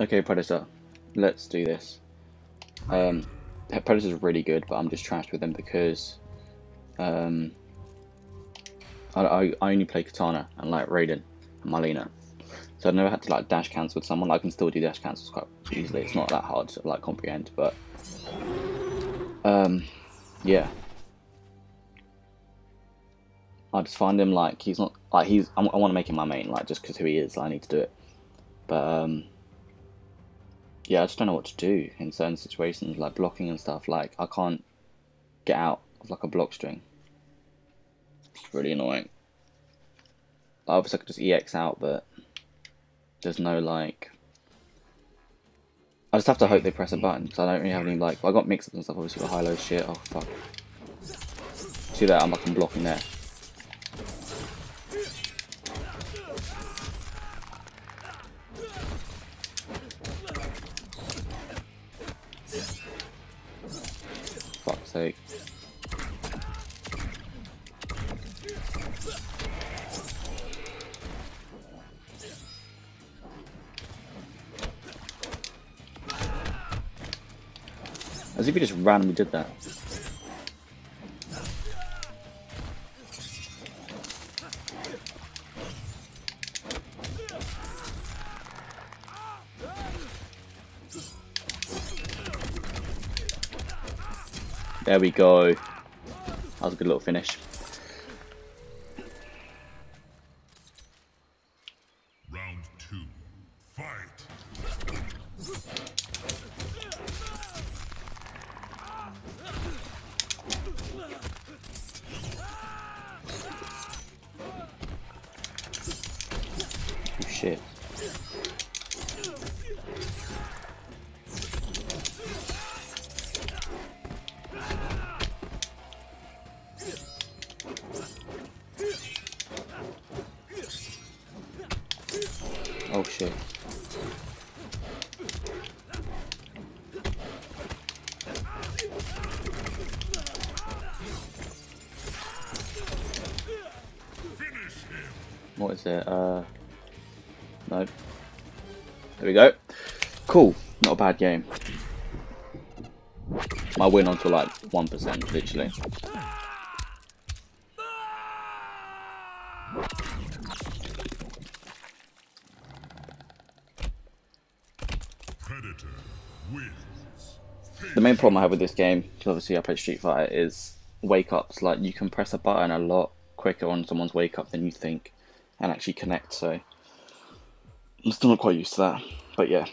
Okay, Predator. Let's do this. Um, Predator's really good, but I'm just trashed with him because um, I, I, I only play Kitana and like Raiden and Mileena. So I've never had to like dash cancel with someone. I can still do dash cancels quite easily. It's not that hard to like comprehend, but um, yeah. I just find him like he's not like he's. I, I want to make him my main like just because who he is. I need to do it, but um, yeah, I just don't know what to do in certain situations like blocking and stuff. Like I can't get out of like a block string. It's really annoying. Obviously, I could just EX out, but there's no like. I just have to hope they press a button because I don't really have any like. I got mix-ups and stuff. Obviously, got high-low shit. Oh fuck. See that? I'm like I'm blocking there. Sake. As if he just randomly did that. There we go. That was a good little finish. Round two. Fight. Oh shit. Oh shit. What is it? Uh, no. There we go. Cool. Not a bad game. My win onto like 1%, literally. Predator wins. The main problem I have with this game, because obviously I play Street Fighter, is wake ups. Like you can press a button a lot quicker on someone's wake up than you think, and actually connect. So I'm still not quite used to that. But yeah,